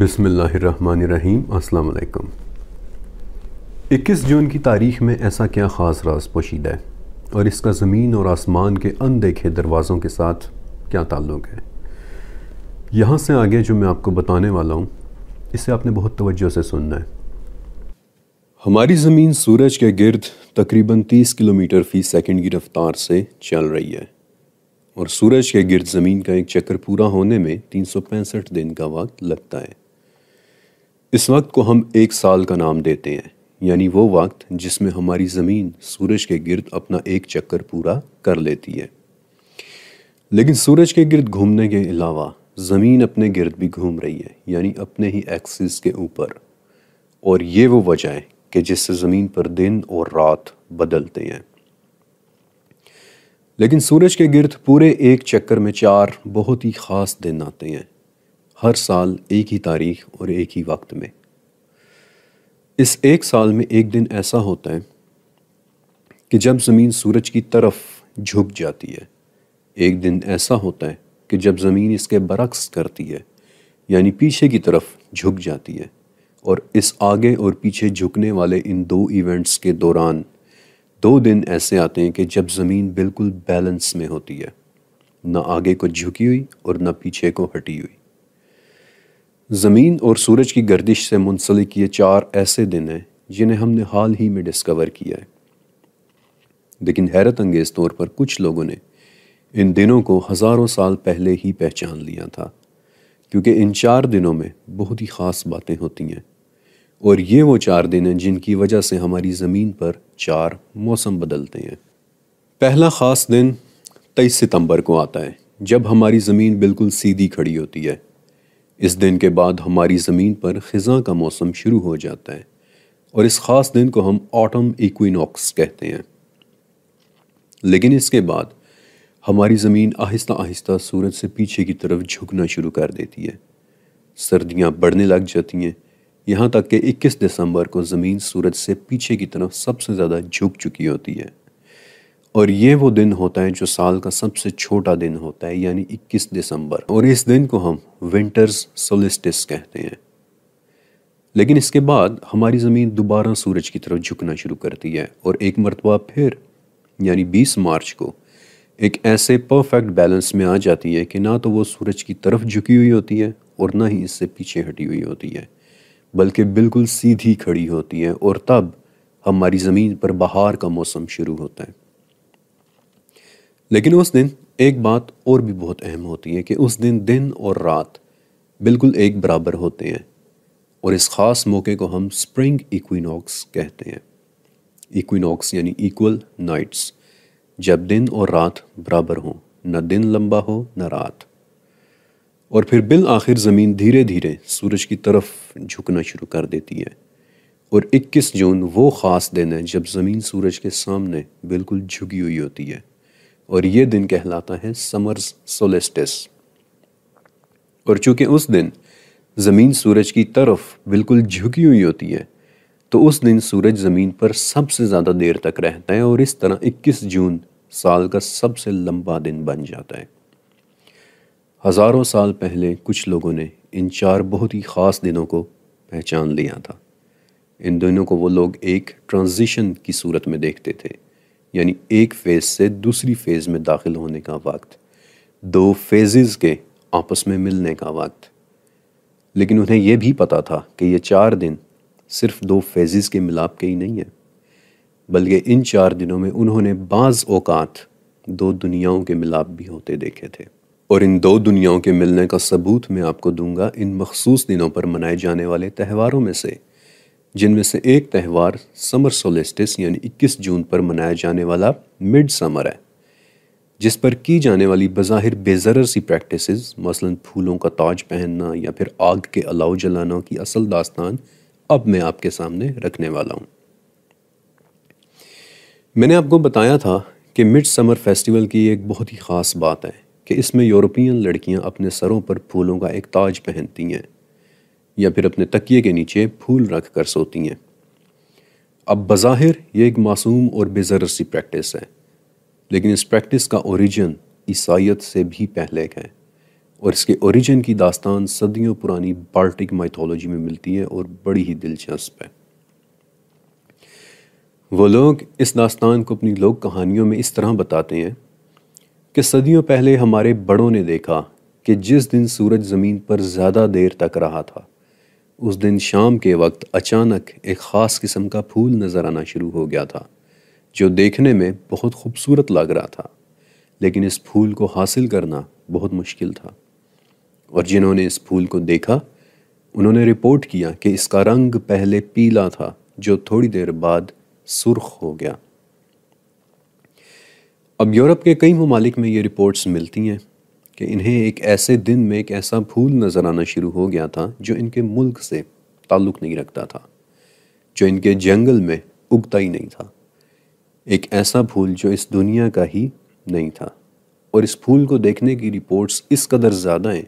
बिसमीम अस्सलाम 21 जून की तारीख में ऐसा क्या ख़ास राज पोशीदा है? और इसका ज़मीन और आसमान के अनदेखे दरवाज़ों के साथ क्या ताल्लुक़ है? यहाँ से आगे जो मैं आपको बताने वाला हूँ, इसे आपने बहुत तवज्जो से सुनना है। हमारी ज़मीन सूरज के गिर्द तकरीबन 30 किलोमीटर फ़ी सेकंड की रफ्तार से चल रही है। और सूरज के गिर्द ज़मीन का एक चक्कर पूरा होने में तीन दिन का वक्त लगता है। इस वक्त को हम एक साल का नाम देते हैं, यानी वो वक्त जिसमें हमारी ज़मीन सूरज के गिर्द अपना एक चक्कर पूरा कर लेती है। लेकिन सूरज के गिर्द घूमने के अलावा ज़मीन अपने गिर्द भी घूम रही है, यानी अपने ही एक्सिस के ऊपर। और ये वो वजह है कि जिससे ज़मीन पर दिन और रात बदलते हैं। लेकिन सूरज के गिर्द पूरे एक चक्कर में चार बहुत ही ख़ास दिन आते हैं। हर साल एक ही तारीख और एक ही वक्त में। इस एक साल में एक दिन ऐसा होता है कि जब ज़मीन सूरज की तरफ़ झुक जाती है, एक दिन ऐसा होता है कि जब ज़मीन इसके बरक्स करती है, यानी पीछे की तरफ़ झुक जाती है और इस आगे और पीछे झुकने वाले इन दो इवेंट्स के दौरान दो दिन ऐसे आते हैं कि जब ज़मीन बिल्कुल बैलेंस में होती है, ना आगे को झुकी हुई और ना पीछे को हटी हुई। ज़मीन और सूरज की गर्दिश से मुंसलिक ये चार ऐसे दिन हैं, जिन्हें हमने हाल ही में डिस्कवर किया है। लेकिन हैरत अंगेज़ तौर पर कुछ लोगों ने इन दिनों को हज़ारों साल पहले ही पहचान लिया था, क्योंकि इन चार दिनों में बहुत ही ख़ास बातें होती हैं। और ये वो चार दिन हैं जिनकी वजह से हमारी ज़मीन पर चार मौसम बदलते हैं। पहला ख़ास दिन तेईस सितंबर को आता है, जब हमारी ज़मीन बिल्कुल सीधी खड़ी होती है। इस दिन के बाद हमारी ज़मीन पर ख़ज़ा का मौसम शुरू हो जाता है और इस ख़ास दिन को हम ऑटम इक्विनॉक्स कहते हैं। लेकिन इसके बाद हमारी ज़मीन आहिस्ता आहिस्ता सूरज से पीछे की तरफ़ झुकना शुरू कर देती है। सर्दियाँ बढ़ने लग जाती हैं। यहाँ तक कि 21 दिसंबर को ज़मीन सूरज से पीछे की तरफ़ सबसे ज़्यादा झुक चुकी होती है। और ये वो दिन होता है जो साल का सबसे छोटा दिन होता है, यानी 21 दिसंबर। और इस दिन को हम विंटर्स सोलिस्टिस कहते हैं। लेकिन इसके बाद हमारी ज़मीन दोबारा सूरज की तरफ़ झुकना शुरू करती है और एक मरतबा फिर, यानी 20 मार्च को, एक ऐसे परफेक्ट बैलेंस में आ जाती है कि ना तो वो सूरज की तरफ़ झुकी हुई होती है और ना ही इससे पीछे हटी हुई होती है, बल्कि बिल्कुल सीधी खड़ी होती है और तब हमारी ज़मीन पर बहार का मौसम शुरू होता है। लेकिन उस दिन एक बात और भी बहुत अहम होती है कि उस दिन दिन और रात बिल्कुल एक बराबर होते हैं और इस ख़ास मौके को हम स्प्रिंग इक्विनॉक्स कहते हैं। इक्विनॉक्स यानी इक्वल नाइट्स जब दिन और रात बराबर हों, न दिन लंबा हो, न रात। और फिर बिल आखिर ज़मीन धीरे धीरे सूरज की तरफ़ झुकना शुरू कर देती है और 21 जून वो ख़ास दिन है जब ज़मीन सूरज के सामने बिल्कुल झुकी हुई होती है। और ये दिन कहलाता है समर्स सोलेस्टिस। और चूँकि उस दिन ज़मीन सूरज की तरफ़ बिल्कुल झुकी हुई होती है तो उस दिन सूरज ज़मीन पर सबसे ज़्यादा देर तक रहता है और इस तरह 21 जून साल का सबसे लंबा दिन बन जाता है। हज़ारों साल पहले कुछ लोगों ने इन चार बहुत ही ख़ास दिनों को पहचान लिया था। इन दिनों को वो लोग एक ट्रांजिशन की सूरत में देखते थे। यानी एक फ़ेज़ से दूसरी फ़ेज़ में दाखिल होने का वक्त, दो फेजेस के आपस में मिलने का वक्त। लेकिन उन्हें यह भी पता था कि ये चार दिन सिर्फ़ दो फेजेस के मिलाप के ही नहीं है, बल्कि इन चार दिनों में उन्होंने बाज़ औकात दो दुनियाओं के मिलाप भी होते देखे थे। और इन दो दुनियाओं के मिलने का सबूत मैं आपको दूँगा इन मखसूस दिनों पर मनाए जाने वाले त्योहारों में से। जिनमें से एक त्यौहार समर सोलिस्टिस यानी 21 जून पर मनाया जाने वाला मिड समर है, जिस पर की जाने वाली बज़ाहिर बेजर सी प्रैक्टिस मसलन फूलों का ताज पहनना या फिर आग के अलाव जलाना की असल दास्तान अब मैं आपके सामने रखने वाला हूँ। मैंने आपको बताया था कि मिड समर फेस्टिवल की एक बहुत ही ख़ास बात है कि इसमें यूरोपियन लड़कियाँ अपने सरों पर फूलों का एक ताज पहनती हैं। या फिर अपने तकिए के नीचे फूल रख कर सोती हैं। अब बज़ाहिर ये एक मासूम और बेजर सी प्रैक्टिस है, लेकिन इस प्रैक्टिस का ओरिजिन ईसाइत से भी पहले है और इसके ओरिजिन की दास्तान सदियों पुरानी बाल्टिक माइथोलॉजी में मिलती है और बड़ी ही दिलचस्प है। वो लोग इस दास्तान को अपनी लोक कहानियों में इस तरह बताते हैं कि सदियों पहले हमारे बड़ों ने देखा कि जिस दिन सूरज ज़मीन पर ज़्यादा देर तक रहा था उस दिन शाम के वक्त अचानक एक ख़ास किस्म का फूल नज़र आना शुरू हो गया था, जो देखने में बहुत खूबसूरत लग रहा था, लेकिन इस फूल को हासिल करना बहुत मुश्किल था। और जिन्होंने इस फूल को देखा, उन्होंने रिपोर्ट किया कि इसका रंग पहले पीला था, जो थोड़ी देर बाद सुर्ख हो गया। अब यूरोप के कई ममालिक में ये रिपोर्ट्स मिलती हैं। कि इन्हें एक ऐसे दिन में एक ऐसा फूल नज़र आना शुरू हो गया था जो इनके मुल्क से ताल्लुक़ नहीं रखता था, जो इनके जंगल में उगता ही नहीं था। एक ऐसा फूल जो इस दुनिया का ही नहीं था। और इस फूल को देखने की रिपोर्ट्स इस कदर ज़्यादा हैं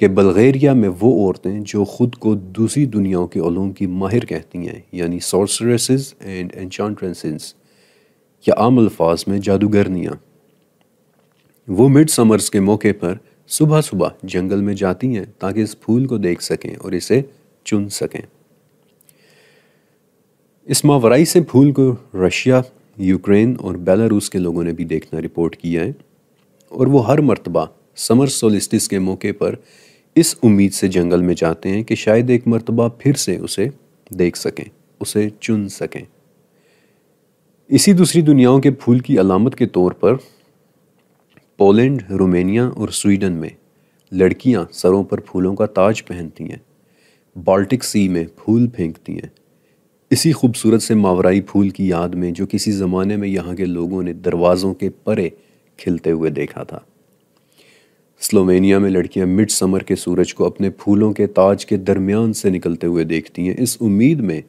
कि बल्गेरिया में वो औरतें जो ख़ुद को दूसरी दुनियाओं के ओलूम की माहिर कहती हैं, यानी सोर्सरेसेस एंड एनचांट्रेंसेस या आम अल्फाज में जादूगरनियाँ। वो मिड समर्स के मौके पर सुबह सुबह जंगल में जाती हैं ताकि इस फूल को देख सकें और इसे चुन सकें। इस मावराई से फूल को रशिया, यूक्रेन और बेलारूस के लोगों ने भी देखना रिपोर्ट किया है और वो हर मरतबा समर सोलिस्टिस के मौके पर इस उम्मीद से जंगल में जाते हैं कि शायद एक मरतबा फिर से उसे देख सकें, उसे चुन सकें। इसी दूसरी दुनियाओं के फूल की अलामत के तौर पर पोलैंड, रोमेनिया और स्वीडन में लड़कियाँ सरों पर फूलों का ताज पहनती हैं, बाल्टिक सी में फूल फेंकती हैं। इसी खूबसूरत से मावराई फूल की याद में जो किसी ज़माने में यहाँ के लोगों ने दरवाज़ों के परे खिलते हुए देखा था। स्लोवेनिया में लड़कियाँ मिड समर के सूरज को अपने फूलों के ताज के दरमियान से निकलते हुए देखती हैं। इस उम्मीद में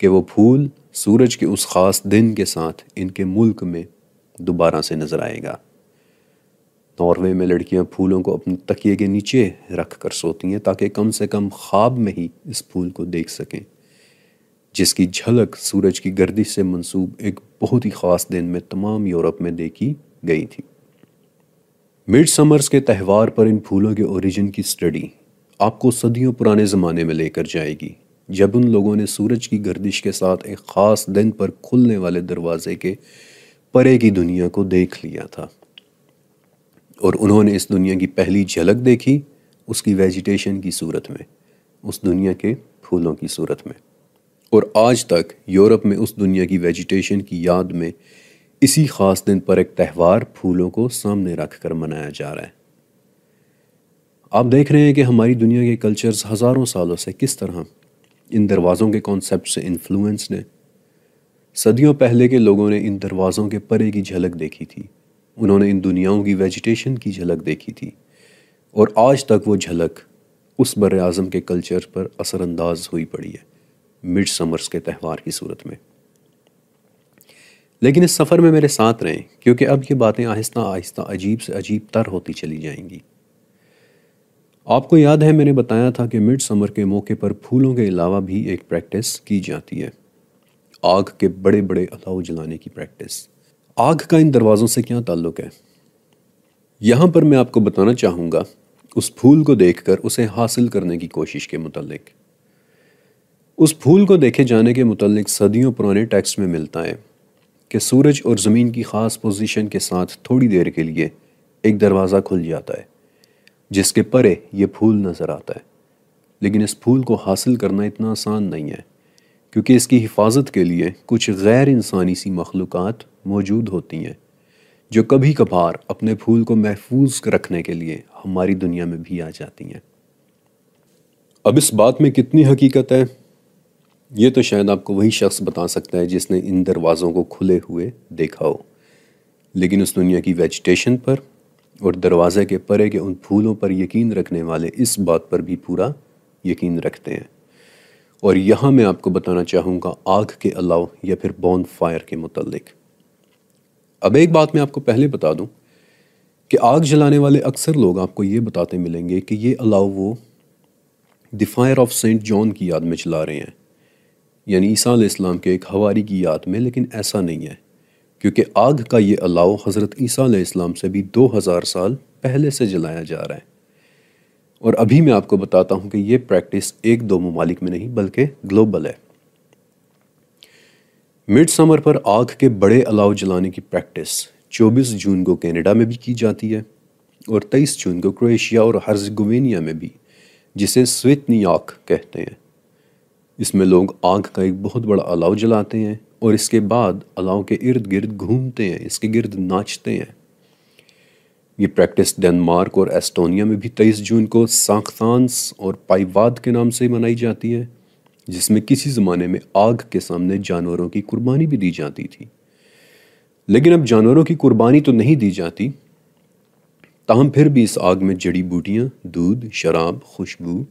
कि वो फूल सूरज के उस ख़ास दिन के साथ इनके मुल्क में दोबारा से नज़र आएगा। नॉर्वे में लड़कियाँ फूलों को अपने तकिए के नीचे रख कर सोती हैं ताकि कम से कम ख्वाब में ही इस फूल को देख सकें, जिसकी झलक सूरज की गर्दिश से मंसूब एक बहुत ही ख़ास दिन में तमाम यूरोप में देखी गई थी। मिड समर्स के त्यौहार पर इन फूलों के ओरिजिन की स्टडी आपको सदियों पुराने ज़माने में लेकर जाएगी, जब उन लोगों ने सूरज की गर्दिश के साथ एक ख़ास दिन पर खुलने वाले दरवाजे के परे की दुनिया को देख लिया था। और उन्होंने इस दुनिया की पहली झलक देखी उसकी वेजिटेशन की सूरत में, उस दुनिया के फूलों की सूरत में। और आज तक यूरोप में उस दुनिया की वेजिटेशन की याद में इसी ख़ास दिन पर एक त्यौहार फूलों को सामने रख कर मनाया जा रहा है। आप देख रहे हैं कि हमारी दुनिया के कल्चर्स हज़ारों सालों से किस तरह इन दरवाज़ों के कॉन्सेप्ट से इन्फ्लुएंस ने सदियों पहले के लोगों ने इन दरवाज़ों के परे की झलक देखी थी। उन्होंने इन दुनियाओं की वेजिटेशन की झलक देखी थी। और आज तक वो झलक उस बर अज़म के कल्चर पर असरअंदाज हुई पड़ी है मिड समर्स के त्यौहार की सूरत में। लेकिन इस सफ़र में मेरे साथ रहें, क्योंकि अब ये बातें आहिस्ता आहिस्ता अजीब से अजीब तर होती चली जाएँगी। आपको याद है, मैंने बताया था कि मिड समर के मौके पर फूलों के अलावा भी एक प्रैक्टिस की जाती है। आग के बड़े बड़े अलाव जलाने की प्रैक्टिस आग का इन दरवाज़ों से क्या ताल्लुक है? यहाँ पर मैं आपको बताना चाहूँगा, उस फूल को देखकर उसे हासिल करने की कोशिश के मुतलिक। उस फूल को देखे जाने के मुतलिक सदियों पुराने टेक्स्ट में मिलता है कि सूरज और ज़मीन की ख़ास पोजीशन के साथ थोड़ी देर के लिए एक दरवाज़ा खुल जाता है, जिसके परे ये फूल नज़र आता है। लेकिन इस फूल को हासिल करना इतना आसान नहीं है। क्योंकि इसकी हिफाजत के लिए कुछ गैर इंसानी सी मखलूक़ मौजूद होती हैं, जो कभी कभार अपने फूल को महफूज रखने के लिए हमारी दुनिया में भी आ जाती हैं। अब इस बात में कितनी हकीकत है? ये तो शायद आपको वही शख्स बता सकता है जिसने इन दरवाज़ों को खुले हुए देखा हो, लेकिन उस दुनिया की वेजिटेशन पर और दरवाज़े के परे के उन फूलों पर यकीन रखने वाले इस बात पर भी पूरा यकीन रखते हैं। और यहाँ मैं आपको बताना चाहूँगा आग के अलाव या फिर बॉन फायर के मुतलक। अब एक बात मैं आपको पहले बता दूँ कि आग जलाने वाले अक्सर लोग आपको ये बताते मिलेंगे कि ये अलाव वो the fire of saint John की याद में चला रहे हैं। यानी ईसा इस्लाम के एक हवारी की याद में, लेकिन ऐसा नहीं है, क्योंकि आग का ये अलाव हज़रत ईसा इस्लाम से भी दो हज़ार साल पहले से जलाया जा रहा है। और अभी मैं आपको बताता हूँ कि ये प्रैक्टिस एक दो ममालिक में नहीं, बल्कि ग्लोबल है। मिड समर पर आग के बड़े अलाव जलाने की प्रैक्टिस 24 जून को कनाडा में भी की जाती है और 23 जून को क्रोएशिया और हर्जगोवेनिया में भी, जिसे स्वितनियाक कहते हैं। इसमें लोग आग का एक बहुत बड़ा अलाव जलाते हैं और इसके बाद अलाव के इर्द गिर्द घूमते हैं, इसके गिर्द नाचते हैं। ये प्रैक्टिस डेनमार्क और एस्टोनिया में भी तेईस जून को सांख्तांस और पाइवाद के नाम से मनाई जाती है, जिसमें किसी ज़माने में आग के सामने जानवरों की कुर्बानी भी दी जाती थी। लेकिन अब जानवरों की कुर्बानी तो नहीं दी जाती। ताहम फिर भी इस आग में जड़ी बूटियाँ, दूध, शराब, खुशबू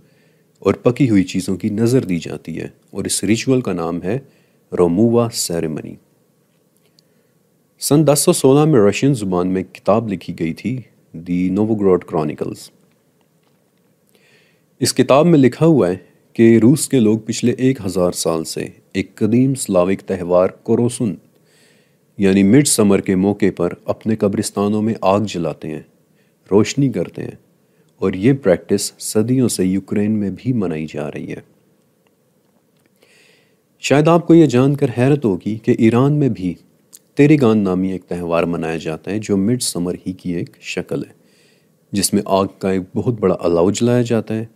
और पकी हुई चीज़ों की नज़र दी जाती है और इस रिचुअल का नाम है रोमुवा सेरेमनी सन 1016 में रशियन ज़ुबान में किताब लिखी गई थी, दी नोवोग्रोड क्रॉनिकल्स। इस किताब में लिखा हुआ है कि रूस के लोग पिछले एक हज़ार साल से एक कदीम स्लाविक त्यौहार कोरोसुन, यानी मिड समर के मौके पर अपने कब्रिस्तानों में आग जलाते हैं, रोशनी करते हैं, और ये प्रैक्टिस सदियों से यूक्रेन में भी मनाई जा रही है। शायद आपको यह जानकर हैरत होगी कि ईरान में भी तेरेगान नामी एक त्यौहार मनाया जाता है, जो मिड समर ही की एक शक्ल है, जिसमें आग का एक बहुत बड़ा अलाव जलाया जाता है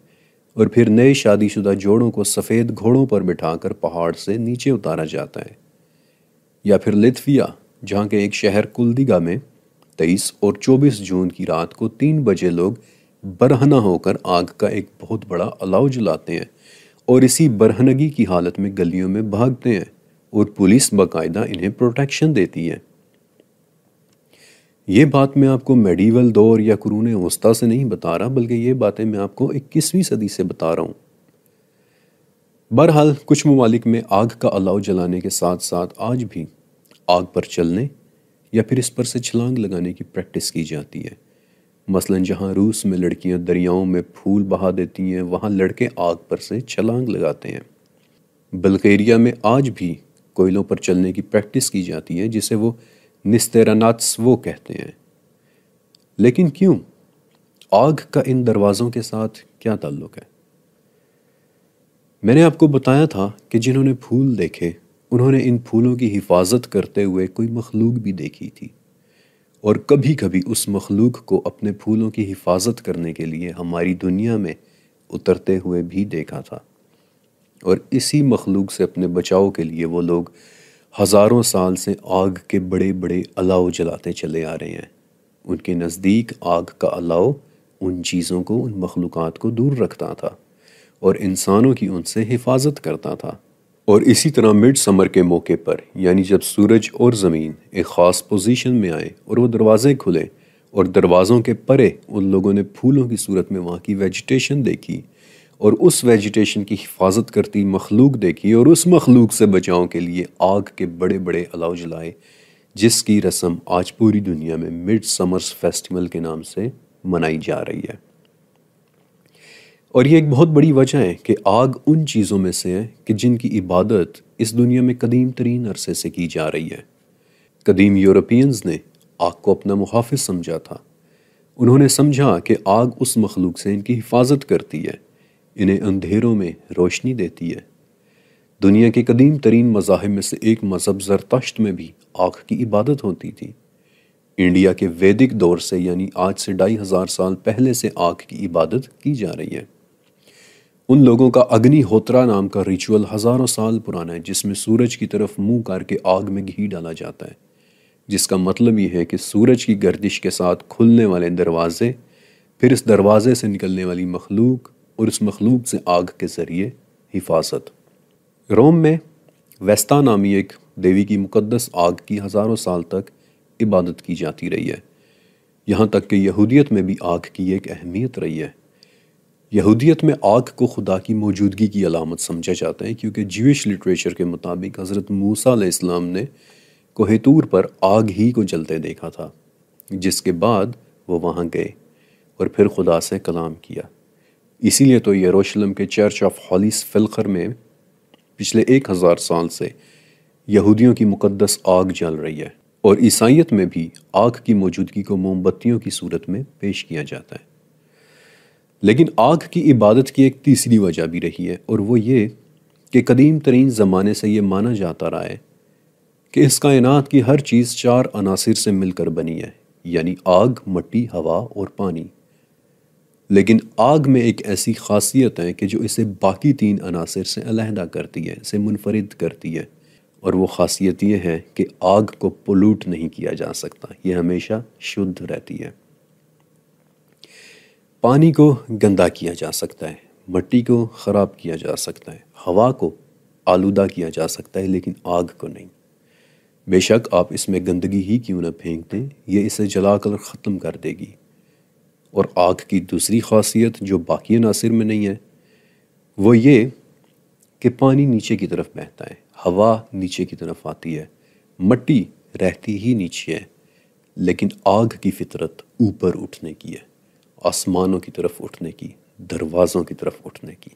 और फिर नए शादीशुदा जोड़ों को सफ़ेद घोड़ों पर बिठाकर पहाड़ से नीचे उतारा जाता है। या फिर लिथविया जहाँ के एक शहर कुलदिगा में तेईस और चौबीस जून की रात को तीन बजे लोग बरहना होकर आग का एक बहुत बड़ा अलाव जलाते हैं और इसी बरहनगी की हालत में गलियों में भागते हैं। और पुलिस बाकायदा इन्हें प्रोटेक्शन देती है। ये बात मैं आपको मेडिवल दौर या कुरून वस्ता से नहीं बता रहा, बल्कि ये बातें मैं आपको इक्कीसवीं सदी से बता रहा हूँ। बहरहाल, कुछ ममालिक में आग का अलाव जलाने के साथ साथ आज भी आग पर चलने या फिर इस पर से छलांग लगाने की प्रैक्टिस की जाती है। मसलन जहाँ रूस में लड़कियाँ दरियाओं में फूल बहा देती हैं, वहाँ लड़के आग पर से छलांग लगाते हैं। बल्गेरिया में आज भी कोयलों पर चलने की प्रैक्टिस की जाती है, जिसे वो निस्तेरानात्सवो कहते हैं। लेकिन क्यों? आग का इन दरवाज़ों के साथ क्या ताल्लुक है? मैंने आपको बताया था कि जिन्होंने फूल देखे, उन्होंने इन फूलों की हिफाजत करते हुए कोई मखलूक भी देखी थी। और कभी कभी उस मखलूक को अपने फूलों की हिफाजत करने के लिए हमारी दुनिया में उतरते हुए भी देखा था। और इसी मखलूक से अपने बचाव के लिए वो लोग हज़ारों साल से आग के बड़े बड़े अलाव जलाते चले आ रहे हैं। उनके नज़दीक आग का अलाव उन चीज़ों को, उन मखलूक़ात को दूर रखता था और इंसानों की उनसे हिफाजत करता था। और इसी तरह मिड समर के मौके पर, यानी जब सूरज और ज़मीन एक ख़ास पोजीशन में आए और वो दरवाजे खुले और दरवाज़ों के परे उन लोगों ने फूलों की सूरत में वहाँ की वेजिटेशन देखी और उस वेजिटेशन की हिफाजत करती मखलूक देखी और उस मखलूक से बचाव के लिए आग के बड़े बड़े अलाव जलाए, जिसकी रस्म आज पूरी दुनिया में मिड समर्स फेस्टिवल के नाम से मनाई जा रही है। और ये एक बहुत बड़ी वजह है कि आग उन चीज़ों में से है कि जिनकी इबादत इस दुनिया में कदीम तरीन अरसे से की जा रही है। कदीम यूरोपियंस ने आग को अपना मुहाफ़ समझा था। उन्होंने समझा कि आग उस मखलूक से इनकी हिफाजत करती है। इन्हें अंधेरों में रोशनी देती है। दुनिया के कदीम तरीन मज़ाहब में से एक मज़हब जरतश्त में भी आँख की इबादत होती थी। इंडिया के वैदिक दौर से यानी आज से ढाई हज़ार साल पहले से आँख की इबादत की जा रही है। उन लोगों का अग्निहोत्रा नाम का रिचुअल हज़ारों साल पुराना है, जिसमें सूरज की तरफ़ मुँह करके आग में घी डाला जाता है। जिसका मतलब ये है कि सूरज की गर्दिश के साथ खुलने वाले दरवाजे, फिर इस दरवाजे से निकलने वाली मखलूक और उस मखलूक से आग के ज़रिए हिफाजत। रोम में वेस्ता नामी एक देवी की मुकद्दस आग की हज़ारों साल तक इबादत की जाती रही है। यहाँ तक कि यहूदियत में भी आग की एक अहमियत रही है। यहूदियत में आग को खुदा की मौजूदगी की अलामत समझा जाता है क्योंकि जीविश लिटरेचर के मुताबिक हज़रत मूसा इस्लाम ने कोहेतूर पर आग ही को जलते देखा था, जिसके बाद वो वहाँ गए और फिर खुदा से कलाम किया। इसीलिए तो यरूशलेम के चर्च ऑफ़ हॉलिस फिलखर में पिछले एक हज़ार साल से यहूदियों की मुकद्दस आग जल रही है और ईसाइत में भी आग की मौजूदगी को मोमबत्तियों की सूरत में पेश किया जाता है। लेकिन आग की इबादत की एक तीसरी वजह भी रही है और वो ये कि कदीम तरीन ज़माने से ये माना जाता रहा है कि इस कायनात की हर चीज़ चार अनासर से मिलकर बनी है, यानी आग, मट्टी, हवा और पानी। लेकिन आग में एक ऐसी खासियत है कि जो इसे बाकी तीन अनासर से अलहदा करती है, इसे मुनफरद करती है। और वो खासियत ये है कि आग को पोलूट नहीं किया जा सकता। ये हमेशा शुद्ध रहती है। पानी को गंदा किया जा सकता है, मट्टी को ख़राब किया जा सकता है, हवा को आलूदा किया जा सकता है, लेकिन आग को नहीं। बेशक आप इसमें गंदगी ही क्यों ना फेंक दें ये इसे जलाकर ख़त्म कर देगी। और आग की दूसरी खासियत जो बाकी नासिर में नहीं है, वो ये कि पानी नीचे की तरफ़ बहता है, हवा नीचे की तरफ़ आती है, मट्टी रहती ही नीचे है, लेकिन आग की फितरत ऊपर उठने की है, आसमानों की तरफ़ उठने की, दरवाज़ों की तरफ़ उठने की।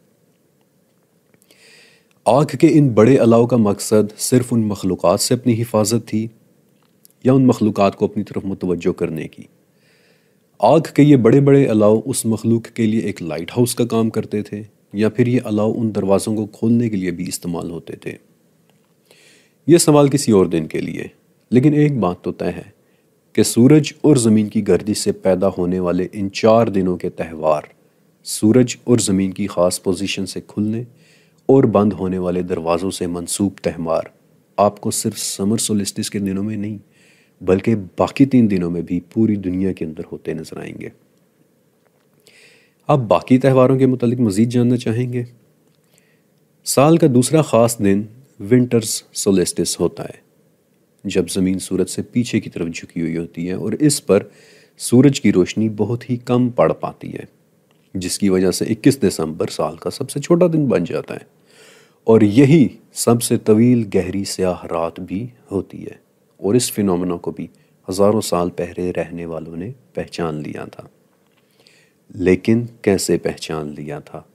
आग के इन बड़े अलाव का मकसद सिर्फ़ उन मखलूक़ात से अपनी हिफाजत थी या उन मखलूक़ात को अपनी तरफ़ मुतवजो करने की? आग के ये बड़े बड़े अलाव उस मखलूक के लिए एक लाइट हाउस का काम करते थे, या फिर ये अलाव उन दरवाज़ों को खोलने के लिए भी इस्तेमाल होते थे। ये सवाल किसी और दिन के लिए, लेकिन एक बात तो तय है कि सूरज और ज़मीन की गर्दिश से पैदा होने वाले इन चार दिनों के त्यौहार, सूरज और ज़मीन की ख़ास पोजीशन से खुलने और बंद होने वाले दरवाज़ों से मंसूब त्यौहार, आपको सिर्फ़ समर सोलिस्टिस के दिनों में नहीं बल्कि बाकी तीन दिनों में भी पूरी दुनिया के अंदर होते नज़र आएँगे। आप बाकी त्यौहारों के मुतालिक मज़ीद जानना चाहेंगे। साल का दूसरा ख़ास दिन विंटर्स सोलेस्टिस होता है, जब ज़मीन सूरज से पीछे की तरफ़ झुकी हुई होती है और इस पर सूरज की रोशनी बहुत ही कम पड़ पाती है, जिसकी वजह से 21 दिसंबर साल का सबसे छोटा दिन बन जाता है। और यही सबसे तवील गहरी स्याह रात भी होती है। और इस फिनोमेना को भी हज़ारों साल पहले रहने वालों ने पहचान लिया था। लेकिन कैसे पहचान लिया था?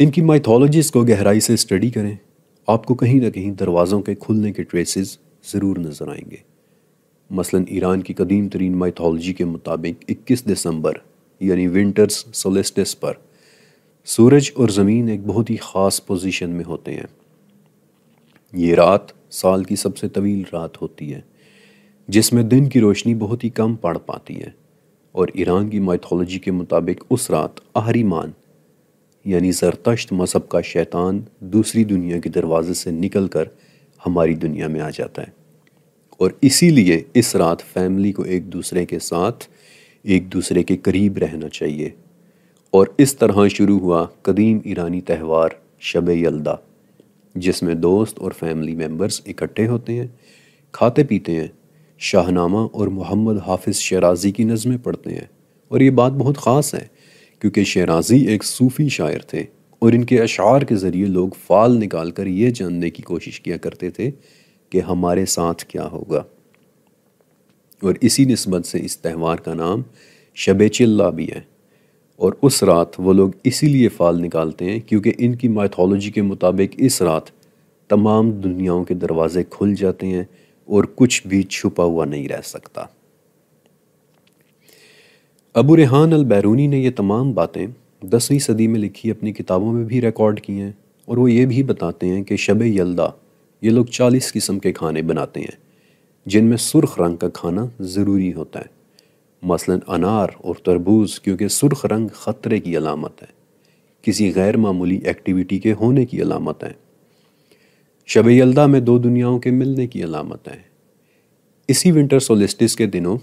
इनकी माइथोलॉजीज को गहराई से स्टडी करें। आपको कहीं ना कहीं दरवाज़ों के खुलने के ट्रेसेस ज़रूर नज़र आएँगे। मसलन ईरान की कदीम तरीन माइथोलॉजी के मुताबिक 21 दिसंबर, यानी विंटर्स सोलेस्टिस पर, सूरज और ज़मीन एक बहुत ही ख़ास पोजीशन में होते हैं। ये रात साल की सबसे तवील रात होती है, जिसमें दिन की रोशनी बहुत ही कम पड़ पाती है, और ईरान की माइथोलॉजी के मुताबिक उस रात आहरीमान यानी जरतश्त मज़हब का शैतान दूसरी दुनिया के दरवाजे से निकल कर हमारी दुनिया में आ जाता है। और इसीलिए इस रात फैमिली को एक दूसरे के साथ, एक दूसरे के करीब रहना चाहिए। और इस तरह शुरू हुआ कदीम ईरानी त्यौहार शब यल्दा। जिसमें दोस्त और फैमिली मेंबर्स इकट्ठे होते हैं, खाते पीते हैं, शाहनामा और मोहम्मद हाफिज़ शराजी की नज़में पढ़ते हैं। और ये बात बहुत ख़ास है, क्योंकि शराजी एक सूफ़ी शायर थे और इनके अशार के ज़रिए लोग फाल निकाल कर ये जानने की कोशिश किया करते थे कि हमारे साथ क्या होगा। और इसी नस्बत से इस त्यौहार का नाम शब चिल्ला भी है। और उस रात वो लोग इसीलिए फाल निकालते हैं क्योंकि इनकी माइथोलॉजी के मुताबिक इस रात तमाम दुनियाओं के दरवाजे खुल जाते हैं और कुछ भी छुपा हुआ नहीं रह सकता। अबू रेहान अल बैरूनी ने ये तमाम बातें दसवीं सदी में लिखी, अपनी किताबों में भी रिकॉर्ड की हैं और वो ये भी बताते हैं कि शब यल्दा ये लोग चालीस किस्म के खाने बनाते हैं, जिनमें सुर्ख रंग का खाना ज़रूरी होता है। मसलन अनार और तरबूज क्योंकि सुर्ख रंग ख़तरे की अलामत है किसी गैर मामूली एक्टिविटी के होने की अलामत है शब यल्दा में दो दुनियाओं के मिलने की अलामत है इसी विंटर सोलिस्टिस के दिनों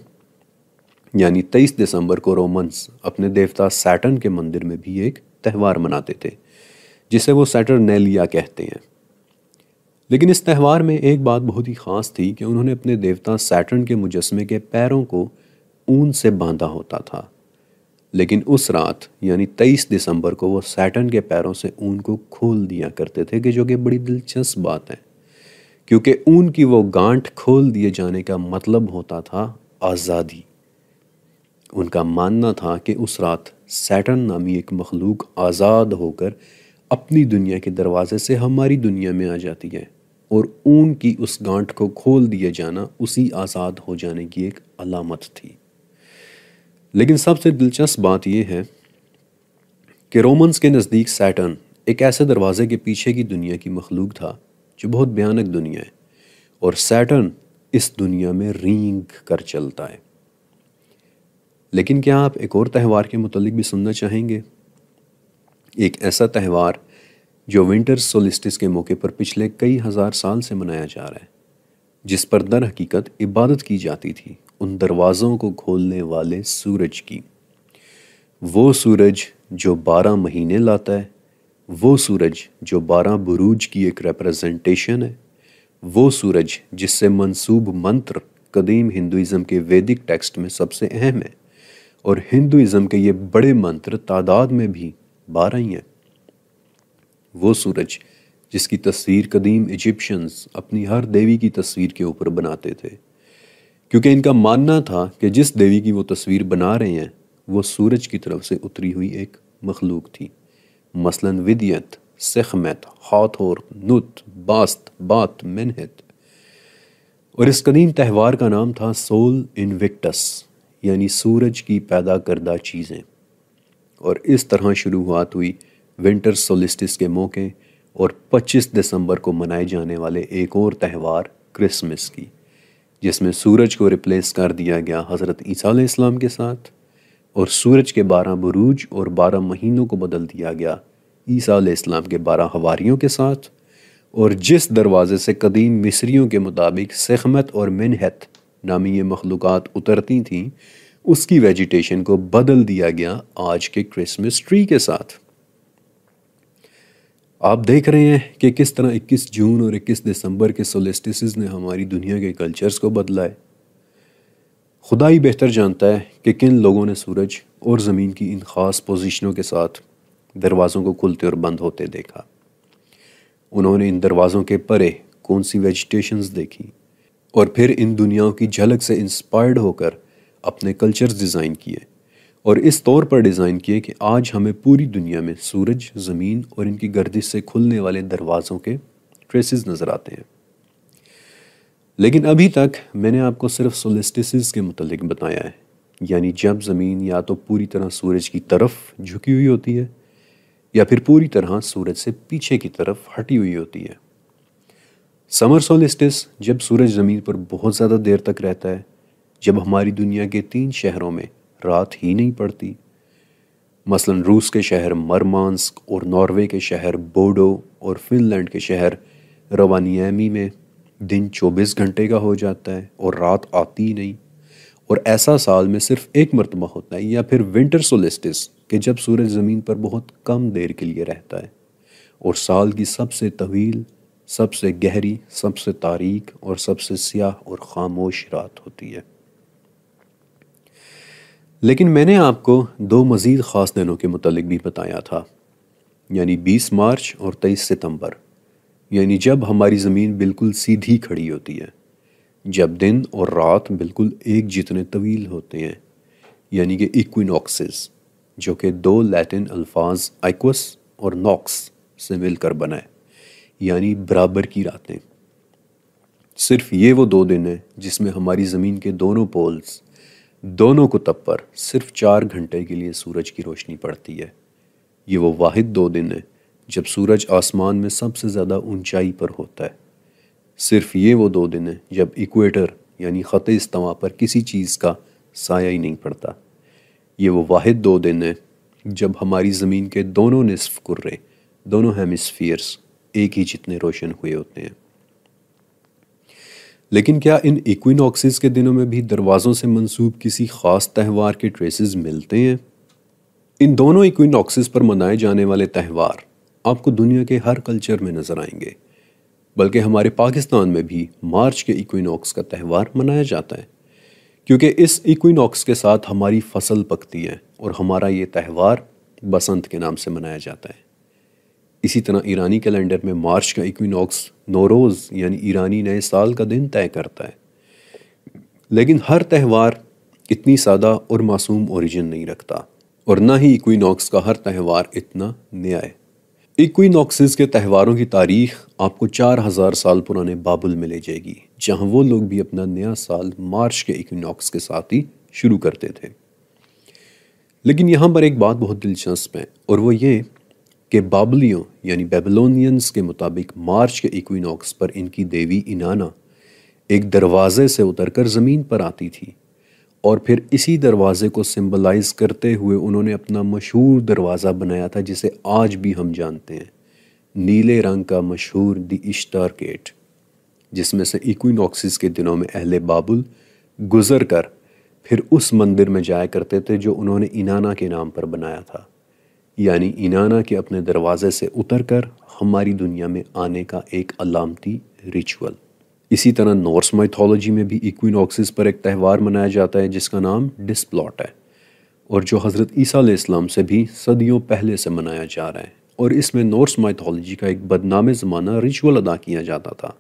यानी 23 दिसंबर को रोमन्स अपने देवता सैटर्न के मंदिर में भी एक त्यौहार मनाते थे जिसे वो सैटरनेलिया कहते हैं लेकिन इस त्यौहार में एक बात बहुत ही ख़ास थी कि उन्होंने अपने देवता सैटर्न के मुजस्मे के पैरों को ऊन से बांधा होता था। लेकिन उस रात, यानी 23 दिसंबर को वो सैटन के पैरों से ऊन को खोल दिया करते थे, कि जो कि बड़ी दिलचस्प बात है। क्योंकि ऊन की वो गांठ खोल दिए जाने का मतलब होता था आज़ादी। उनका मानना था कि उस रात सैटन नामी एक मखलूक आज़ाद होकर अपनी दुनिया के दरवाजे से हमारी दुनिया में आ जाती है, और ऊन की उस गांठ को खोल दिए जाना उसी आज़ाद हो जाने की एक अलामत थी। लेकिन सबसे दिलचस्प बात यह है कि रोमन्स के नज़दीक सैटर्न एक ऐसे दरवाजे के पीछे की दुनिया की मखलूक था, जो बहुत भयानक दुनिया है, और सैटर्न इस दुनिया में रींग कर चलता है। लेकिन क्या आप एक और त्यौहार के मुतलिक भी सुनना चाहेंगे? एक ऐसा त्यौहार जो विंटर सोलिस्टिस के मौके पर पिछले कई हज़ार साल से मनाया जा रहा है, जिस पर दर हकीकत इबादत की जाती थी। उन दरवाज़ों को खोलने वाले सूरज की। वो सूरज जो बारह महीने लाता है, वो सूरज जो बारह बुरूज की एक रिप्रेजेंटेशन है, वो सूरज जिससे मंसूब मंत्र कदीम हिंदुज़म के वैदिक टेक्स्ट में सबसे अहम है, और हिंदुज़म के ये बड़े मंत्र तादाद में भी बारह ही हैं। वो सूरज जिसकी तस्वीर कदीम इजिप्शियंस अपनी हर देवी की तस्वीर के ऊपर बनाते थे क्योंकि इनका मानना था कि जिस देवी की वो तस्वीर बना रहे हैं, वो सूरज की तरफ़ से उतरी हुई एक मखलूक थी। मसलन विदियत, सखमत, हाथोर, नुत, बास्त बात मनहत। और इस कदीम त्यौहार का नाम था सोल इनविक्टस, यानी सूरज की पैदा करदा चीज़ें। और इस तरह शुरुआत हुई विंटर सोलिस्टिस के मौके और 25 दिसंबर को मनाए जाने वाले एक और त्यौहार, क्रिसमस की। जिसमें सूरज को रिप्लेस कर दिया गया हज़रत ईसा इस्लाम के साथ और सूरज के बारह बुरूज और बारह महीनों को बदल दिया गया ईसा इस्लाम के बारह हवारियों के साथ और जिस दरवाज़े से कदीम मिस्रियों के मुताबिक सहमत और मिनहत नामी ये मखलूक़ात उतरती थीं, उसकी वेजिटेशन को बदल दिया गया आज के क्रिसमस ट्री के साथ। आप देख रहे हैं कि किस तरह 21 जून और 21 दिसंबर के सोलिस्टिस ने हमारी दुनिया के कल्चर्स को बदला है। खुदा ही बेहतर जानता है कि किन लोगों ने सूरज और ज़मीन की इन ख़ास पोजीशनों के साथ दरवाज़ों को खुलते और बंद होते देखा। उन्होंने इन दरवाज़ों के परे कौन सी वेजिटेशंस देखी और फिर इन दुनियाओं की झलक से इंस्पायर्ड होकर अपने कल्चर्स डिज़ाइन किए। और इस तौर पर डिज़ाइन किए कि आज हमें पूरी दुनिया में सूरज, ज़मीन और इनकी गर्दिश से खुलने वाले दरवाज़ों के ट्रेसेस नज़र आते हैं। लेकिन अभी तक मैंने आपको सिर्फ़ सोलिस्टिस के मतलब बताया है। यानी जब ज़मीन या तो पूरी तरह सूरज की तरफ़ झुकी हुई होती है, या फिर पूरी तरह सूरज से पीछे की तरफ़ हटी हुई होती है। समर सोलिस्टिस जब सूरज ज़मीन पर बहुत ज़्यादा देर तक रहता है, जब हमारी दुनिया के तीन शहरों में रात ही नहीं पड़ती। मसलन रूस के शहर मरमांस्क और नॉर्वे के शहर बोडो और फिनलैंड के शहर रवानियामी में दिन 24 घंटे का हो जाता है और रात आती ही नहीं। और ऐसा साल में सिर्फ़ एक मरतबा होता है या फिर विंटर सोलिस्टिस कि जब सूरज ज़मीन पर बहुत कम देर के लिए रहता है। और साल की सबसे तवील, सबसे गहरी, सबसे तारीख और सबसे स्याह और ख़ामोश रात होती है। लेकिन मैंने आपको दो मज़ीद ख़ास दिनों के मतलब भी बताया था, यानी 20 मार्च और 23 सितंबर, यानी जब हमारी ज़मीन बिल्कुल सीधी खड़ी होती है, जब दिन और रात बिल्कुल एक जितने तवील होते हैं, यानी कि इक्विनॉक्सिस, जो कि दो लैटिन अल्फाज आइक्वस और नॉक्स से मिलकर बना है, यानी बराबर की रातें। सिर्फ़ ये वो दो दिन हैं जिसमें हमारी ज़मीन के दोनों पोल्स दोनों को तब पर सिर्फ़ चार घंटे के लिए सूरज की रोशनी पड़ती है। ये वो वाहिद दो दिन है, जब सूरज आसमान में सबसे ज़्यादा ऊंचाई पर होता है। सिर्फ़ ये वो दो दिन है, जब इक्वेटर, यानी ख़त इस्तवा पर किसी चीज़ का साया ही नहीं पड़ता। ये वो वाहिद दो दिन है, जब हमारी ज़मीन के दोनों निसफ कुर्रे, दोनों हेमिसफियर्स एक ही जितने रोशन हुए होते हैं। लेकिन क्या इन इक्विनॉक्सिस के दिनों में भी दरवाज़ों से मंसूब किसी ख़ास त्यौहार के ट्रेसेस मिलते हैं? इन दोनों इक्विनॉक्सिस पर मनाए जाने वाले त्यौहार आपको दुनिया के हर कल्चर में नज़र आएँगे, बल्कि हमारे पाकिस्तान में भी मार्च के इक्विनॉक्स का त्यौहार मनाया जाता है, क्योंकि इस इक्विनॉक्स के साथ हमारी फ़सल पकती है और हमारा ये त्यौहार बसंत के नाम से मनाया जाता है। इसी तरह ईरानी कैलेंडर में मार्च का इक्विनॉक्स नौरोज़, यानी ईरानी नए साल का दिन तय करता है। लेकिन हर त्यौहार इतनी सादा और मासूम ओरिजिन नहीं रखता, और ना ही इक्विनॉक्स का हर त्यौहार इतना नया है। इक्विनॉक्सिस के त्यौहारों की तारीख आपको चार हज़ार साल पुराने बाबुल में ले जाएगी, जहाँ वो लोग भी अपना नया साल मार्च के इक्विनॉक्स के साथ ही शुरू करते थे। लेकिन यहाँ पर एक बात बहुत दिलचस्प है, और वो ये कि बाबलियों, यानी बेबलोनियंस के मुताबिक मार्च के इक्विनॉक्स पर इनकी देवी इनाना, एक दरवाजे से उतरकर ज़मीन पर आती थी। और फिर इसी दरवाज़े को सिंबलाइज करते हुए उन्होंने अपना मशहूर दरवाज़ा बनाया था, जिसे आज भी हम जानते हैं। नीले रंग का मशहूर द इश्तार गेट जिसमें से इक्विनॉक्सिस के दिनों में अहले बाबुल गुज़र कर फिर उस मंदिर में जाया करते थे, जो उन्होंने इनाना के नाम पर बनाया था। यानी इनाना के अपने दरवाजे से उतरकर हमारी दुनिया में आने का एक अलामती रिचुअल इसी तरह नॉर्स माइथोलॉजी में भी इक्विनॉक्सिस पर एक त्यौहार मनाया जाता है, जिसका नाम डिस्प्लॉट है और जो हज़रत ईसा इस्लाम से भी सदियों पहले से मनाया जा रहा है। और इसमें नॉर्स माइथोलॉजी का एक बदनाम ज़माना रिचुअल अदा किया जाता था,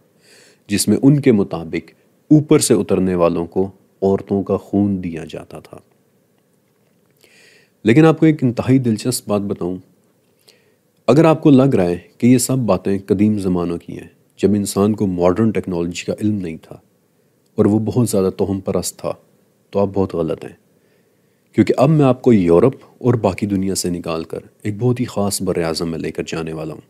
जिसमें उनके मुताबिक ऊपर से उतरने वालों को औरतों का खून दिया जाता था। लेकिन आपको एक इंतहाई दिलचस्प बात बताऊँ। अगर आपको लग रहा है कि ये सब बातें कदीम ज़मानों की हैं, जब इंसान को मॉडर्न टेक्नोलॉजी का इल्म नहीं था और वो बहुत ज़्यादा तोहम परस्त था तो आप बहुत गलत हैं। क्योंकि अब मैं आपको यूरोप और बाकी दुनिया से निकाल कर एक बहुत ही ख़ास बर अज़म में लेकर जाने वाला हूँ।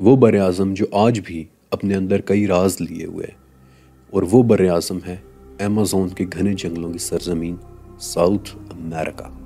वो बर अज़म जो आज भी अपने अंदर कई राज लिए हुए है और वो बर अज़म है अमेज़ोन के घने जंगलों की सरजमीन साउथ अमेरिका